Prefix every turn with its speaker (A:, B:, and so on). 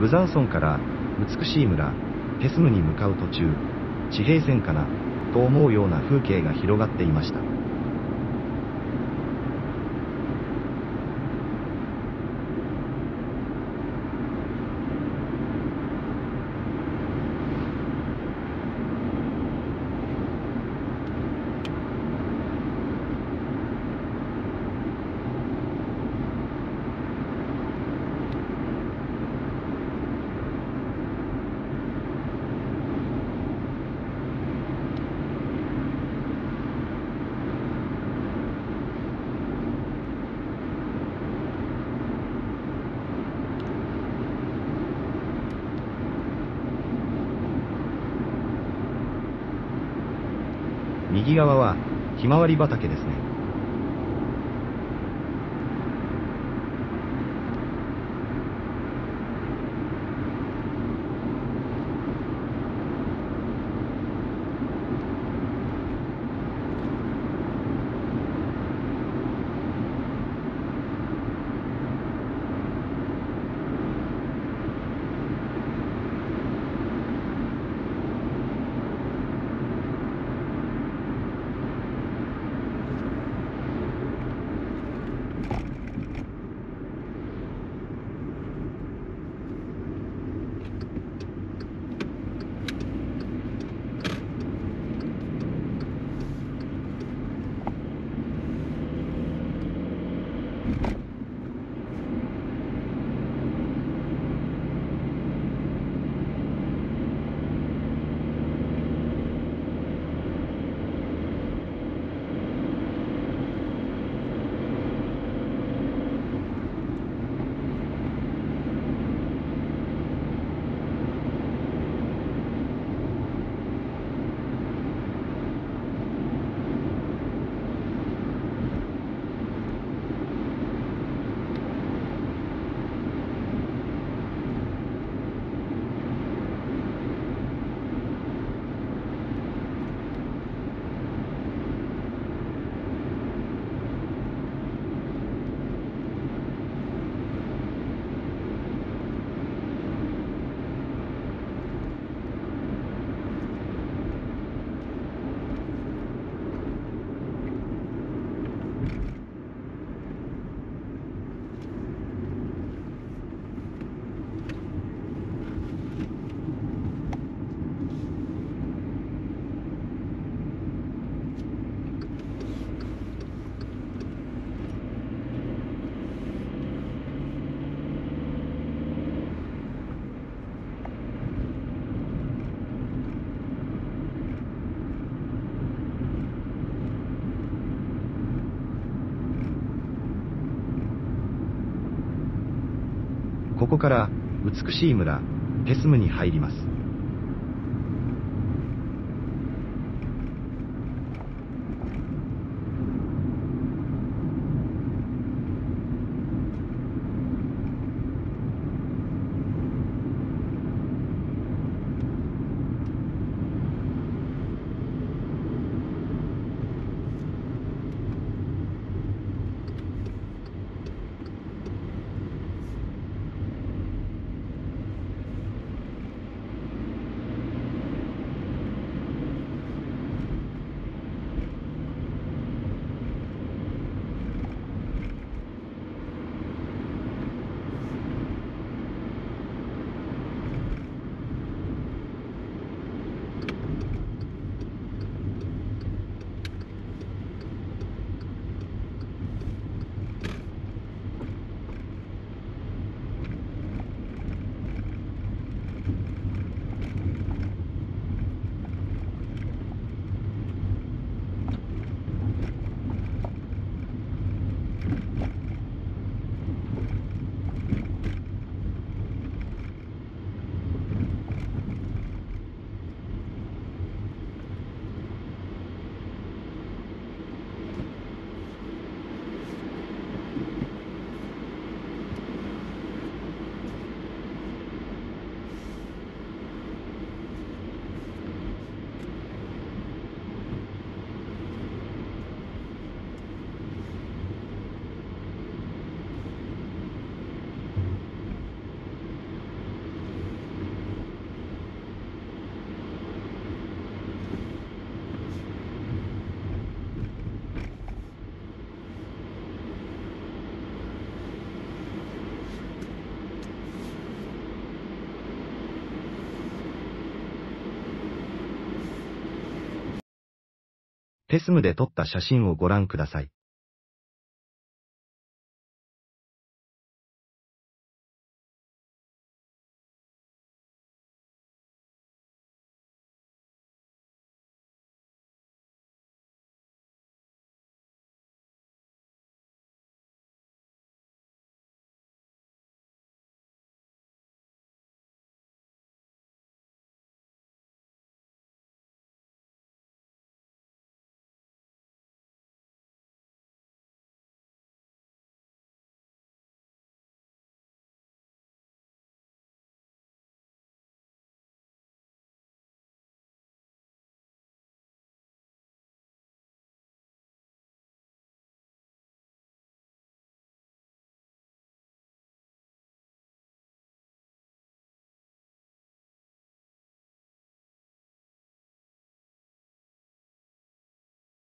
A: ブザンソンから美しい村、ヘスムに向かう途中、地平線かな、と思うような風景が広がっていました。右側は、ひまわり畑ですね。ここから、美しい村、ペスムに入ります。テスムで撮った写真をご覧ください。